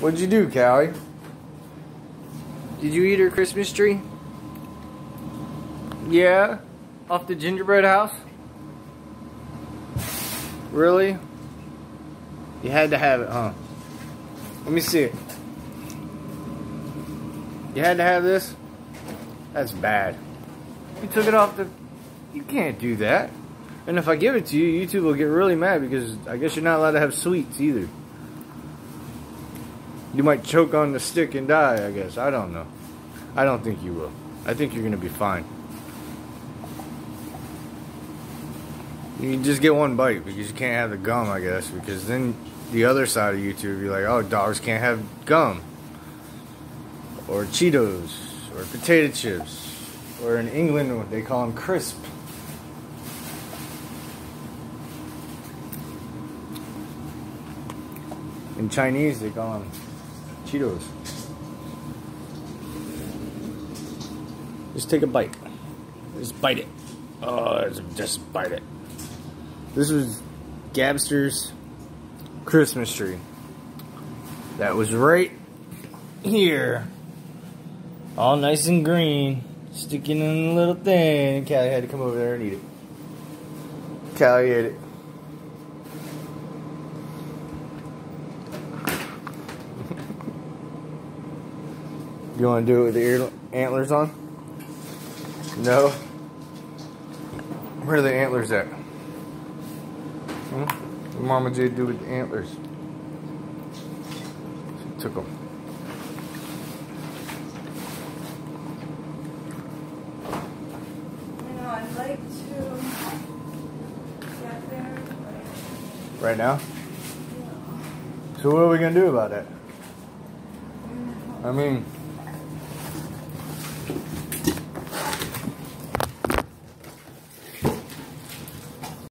What'd you do, Cali? Did you eat her Christmas tree? Yeah? Off the gingerbread house? Really? You had to have it, huh? Let me see it. You had to have this? That's bad. You took it off the... You can't do that. And if I give it to you, YouTube will get really mad because I guess you're not allowed to have sweets either. You might choke on the stick and die, I guess. I don't know. I don't think you will. I think you're going to be fine. You can just get one bite because you can't have the gum, I guess. Because then the other side of YouTube, you're like, oh, dogs can't have gum. Or Cheetos. Or potato chips. Or in England, they call them crisp. In Chinese, they call them Cheetos. Just take a bite. Just bite it. Oh, just bite it. This was Gabster's Christmas tree. That was right here. All nice and green. Sticking in a little thing. Cali had to come over there and eat it. Cali ate it. You want to do it with the ear antlers on? No. Where are the antlers at? Hmm? What Mama J do with the antlers? She took them. You know, I'd like to get there, but Right now? So what are we going to do about it? I mean...